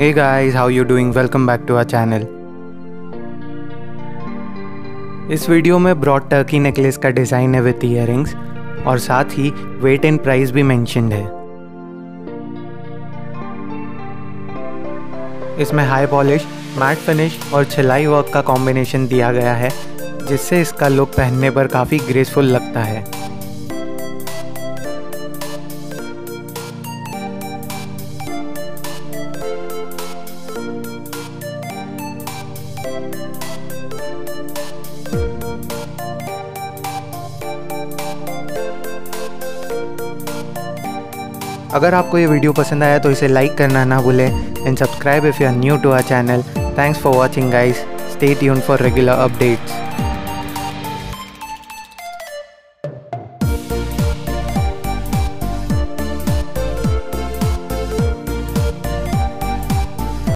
Hey guys, how you doing? Welcome back to our channel. इस video में broad Turkey necklace का design है with ear और साथ ही वेट एंड प्राइस भी मैंशनड है इसमें हाई पॉलिश मैट फिनिश और छिलाई वर्क का कॉम्बिनेशन दिया गया है जिससे इसका लुक पहनने पर काफ़ी ग्रेसफुल लगता है अगर आपको ये वीडियो पसंद आया तो इसे लाइक करना ना भूलें and subscribe if you are new to our channel thanks for watching guys stay tune for regular updates